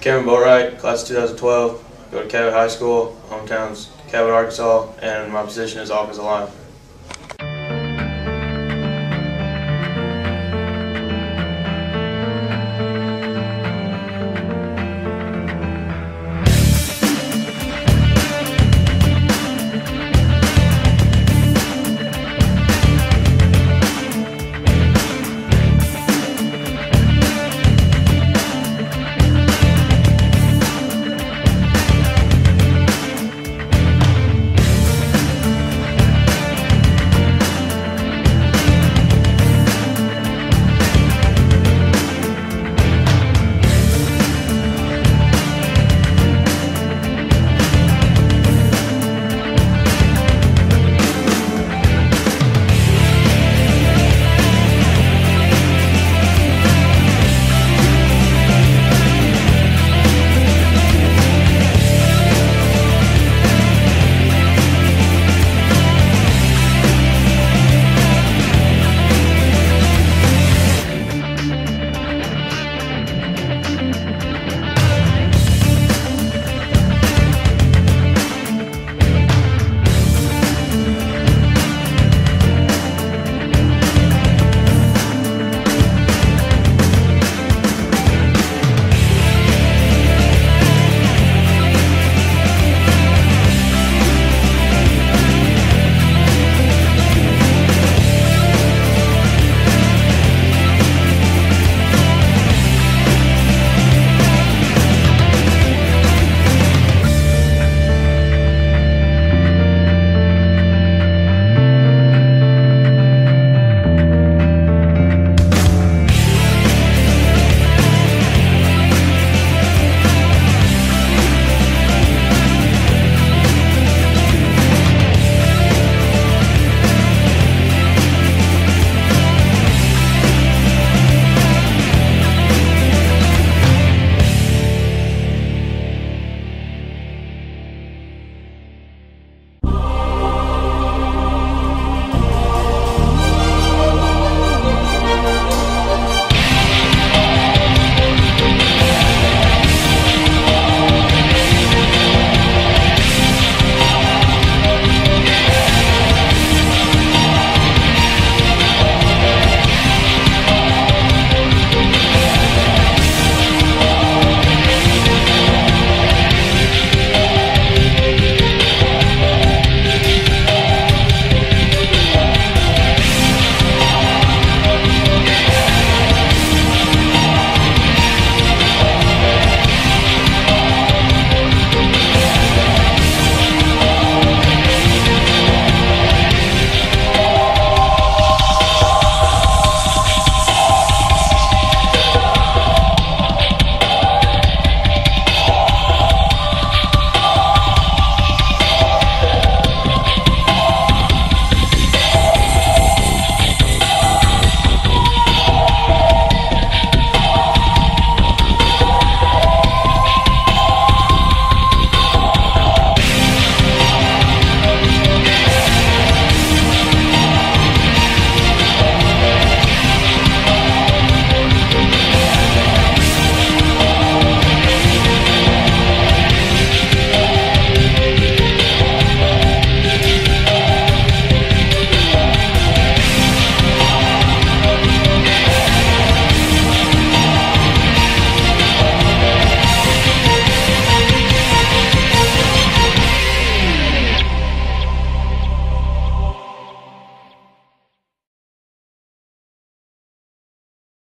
Cameron Boatwright, class of 2012. Go to Cabot High School, hometown's Cabot, Arkansas, and my position is offensive line.